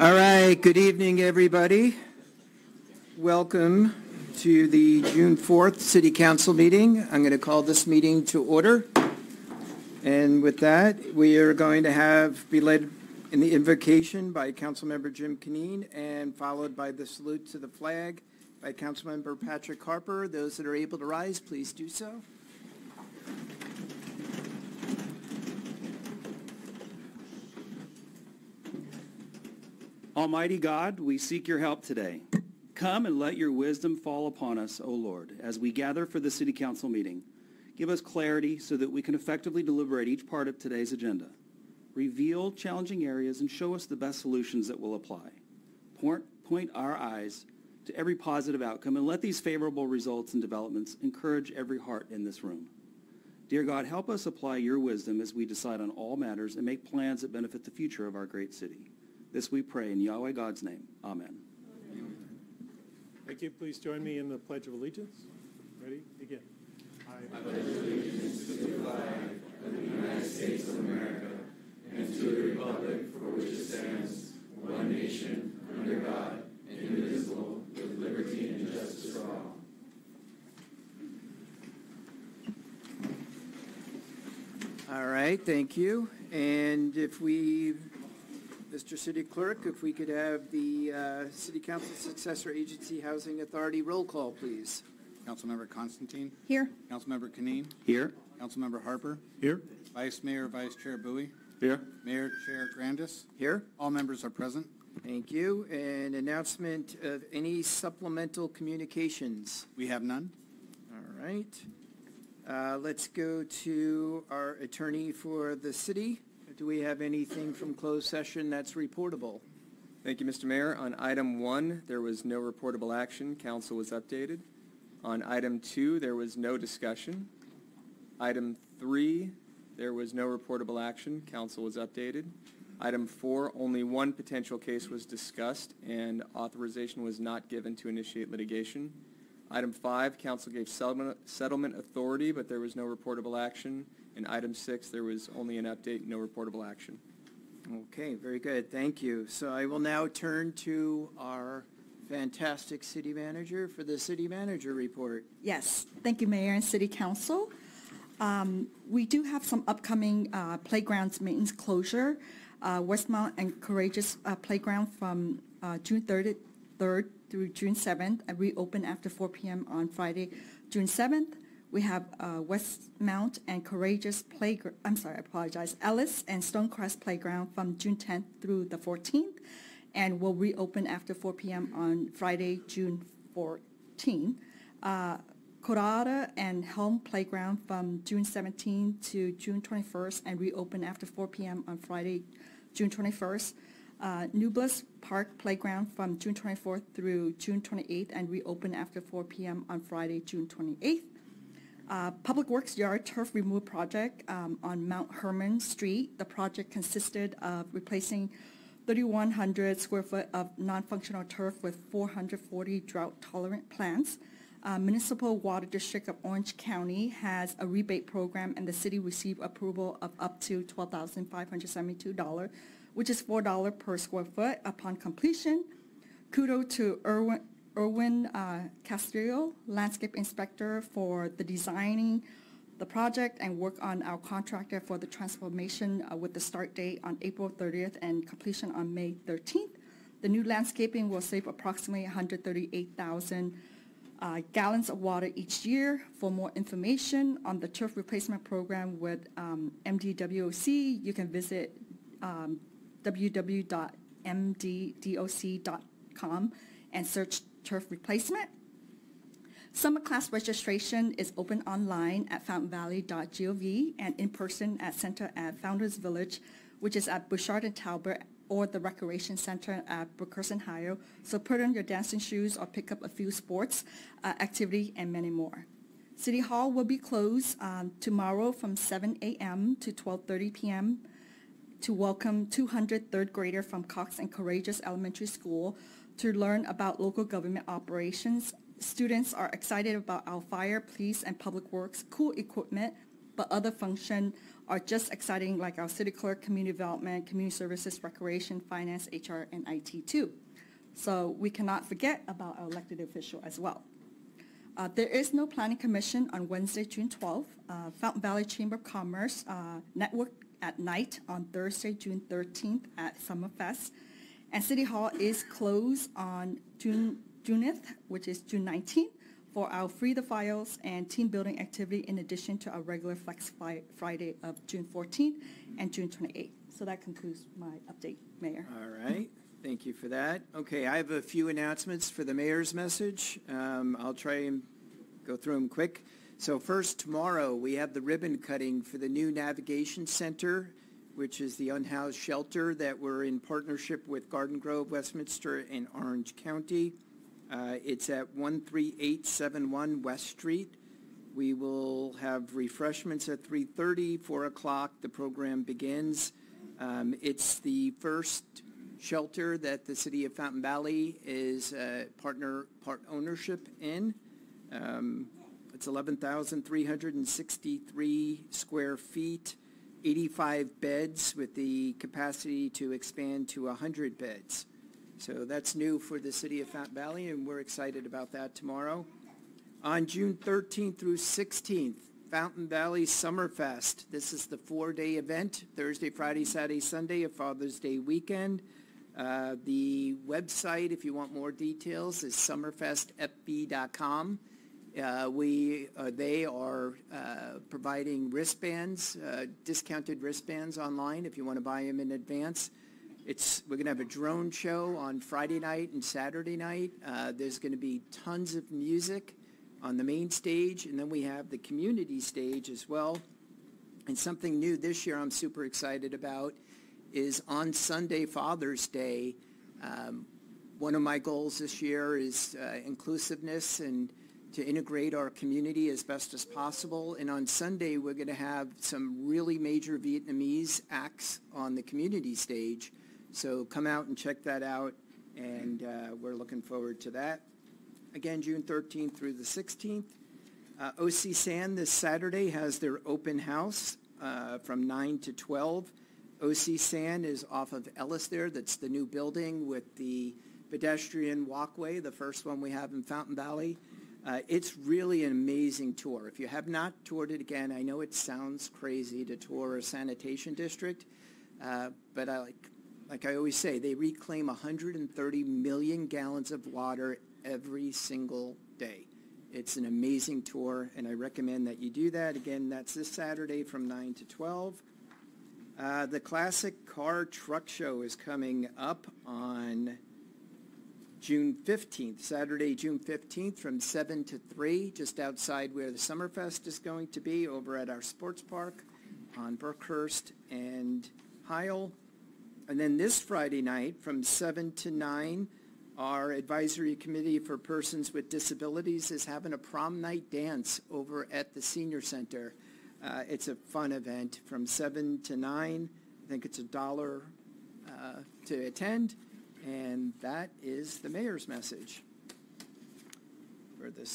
All right, good evening, everybody. Welcome to the June 4th City Council meeting. I'm going to call this meeting to order. And with that, we are going to have, be led in the invocation by Councilmember Jim Cunneen and followed by the salute to the flag by Councilmember Patrick Harper. Those that are able to rise, please do so. Almighty God, we seek your help today. Come and let your wisdom fall upon us, O Lord, as we gather for the city council meeting. Give us clarity so that we can effectively deliberate each part of today's agenda. Reveal challenging areas and show us the best solutions that will apply. Point, point our eyes to every positive outcome and let these favorable results and developments encourage every heart in this room. Dear God, help us apply your wisdom as we decide on all matters and make plans that benefit the future of our great city. This we pray in Yahweh God's name. Amen. Thank you. Please join me in the Pledge of Allegiance. Ready? Begin. I All right, thank you. And if we, Mr. City Clerk, if we could have the uh, City Council Successor Agency Housing Authority roll call, please. Councilmember Constantine. Here. Councilmember Cunneen. Here? Councilmember Harper. Here. Vice Mayor, Vice Chair Bui. Here. Mayor Chair Grandis. Here? All members are present. Thank you. And announcement of any supplemental communications. We have none. All right. Uh, Let's go to our attorney for the city. Do we have anything from closed session that's reportable? Thank you, Mr. Mayor. On item one, there was no reportable action. Council was updated. On item two, there was no discussion. Item three, there was no reportable action. Council was updated. Item four, only one potential case was discussed and authorization was not given to initiate litigation. Item five, council gave settlement, settlement authority, but there was no reportable action. And item six, there was only an update, no reportable action. Okay, very good. Thank you. So I will now turn to our fantastic city manager for the city manager report. Yes, thank you, Mayor and City Council. Um, We do have some upcoming uh, playgrounds maintenance closure. Uh, Westmount and Courreges uh, Playground from uh, June 3rd 3rd through June 7th, and reopen after 4 PM on Friday, June 7th. We have uh, Westmount and Courreges Playground, I'm sorry, I apologize, Ellis and Stonecrest Playground from June 10th through the 14th, and will reopen after 4 PM on Friday, June 14th. Uh, Corada and Helm Playground from June 17th to June 21st, and reopen after 4 PM on Friday, June 21st. Uh, Nublis Park Playground from June 24th through June 28th, and reopen after 4 PM on Friday, June 28th. Uh, Public Works Yard Turf Removal Project um, on Mount Herman Street. The project consisted of replacing 3,100 square foot of non-functional turf with 440 drought-tolerant plants. Uh, Municipal Water District of Orange County has a rebate program, and the city received approval of up to $12,572, which is $4 per square foot upon completion. Kudo to Irwin, uh, Castillo, landscape inspector, for the designing the project and work on our contractor for the transformation uh, with the start date on April 30th and completion on May 13th. The new landscaping will save approximately 138,000 uh, gallons of water each year. For more information on the turf replacement program with um, MDWOC, you can visit um, www.mddoc.com and search turf replacement. Summer class registration is open online at fountainvalley.gov and in person at Center at Founders Village, which is at Bushard and Talbert, or the Recreation Center at Brookhurst and. So put on your dancing shoes or pick up a few sports, uh, activity, and many more. City Hall will be closed um, tomorrow from 7 a.m. to 12:30 p.m. to welcome 200 third grader from Cox and Courreges Elementary School to learn about local government operations, students are excited about our fire, police, and public works cool equipment, but other functions are just exciting like our city clerk, community development, community services, recreation, finance, HR, and IT too. So we cannot forget about our elected official as well. Uh, There is no planning commission on Wednesday, June 12th. Uh, Fountain Valley Chamber of Commerce uh, Network at night on Thursday, June 13th at Summerfest. And City Hall is closed on June, Juneth, which is June 19th, for our Free the Files and team building activity in addition to our regular Flex Friday of June 14th and June 28th. So that concludes my update, Mayor. All right, thank you for that. Okay, I have a few announcements for the mayor's message. Um, I'll try and go through them quick. So first, tomorrow, we have the ribbon cutting for the new Navigation Center, which is the unhoused shelter that we're in partnership with Garden Grove, Westminster, and Orange County. Uh, It's at 13871 West Street. We will have refreshments at 3:30, 4 o'clock, the program begins. Um, It's the first shelter that the city of Fountain Valley is uh, partner, part ownership in. Um, It's 11,363 square feet, 85 beds with the capacity to expand to 100 beds. So that's new for the city of Fountain Valley, and we're excited about that tomorrow. On June 13th through 16th, Fountain Valley Summerfest. This is the four-day event, Thursday, Friday, Saturday, Sunday, a Father's Day weekend. Uh, The website, if you want more details, is summerfestfv.com. Uh, We, uh, they are uh, providing wristbands, uh, discounted wristbands online if you want to buy them in advance. It's, we're going to have a drone show on Friday night and Saturday night. Uh, There's going to be tons of music on the main stage, and then we have the community stage as well. And something new this year I'm super excited about is on Sunday, Father's Day, um, one of my goals this year is uh, inclusiveness and to integrate our community as best as possible. And on Sunday, we're going to have some really major Vietnamese acts on the community stage. So come out and check that out, and uh, we're looking forward to that. Again, June 13th through the 16th. Uh, OC San this Saturday has their open house uh, from 9 to 12. OC San is off of Ellis there. That's the new building with the pedestrian walkway, the first one we have in Fountain Valley. Uh, It's really an amazing tour. If you have not toured it again, I know it sounds crazy to tour a sanitation district, uh, but I like, like I always say, they reclaim 130 million gallons of water every single day. It's an amazing tour, and I recommend that you do that. Again, that's this Saturday from 9 to 12. Uh, The Classic Car Truck Show is coming up on June 15th, Saturday, June 15th, from 7 to 3, just outside where the Summerfest is going to be, over at our sports park on Brookhurst and Heil. And then this Friday night, from 7 to 9, our Advisory Committee for Persons with Disabilities is having a prom night dance over at the Senior Center. Uh, It's a fun event from 7 to 9. I think it's a dollar uh, to attend, and that is the mayor's message for this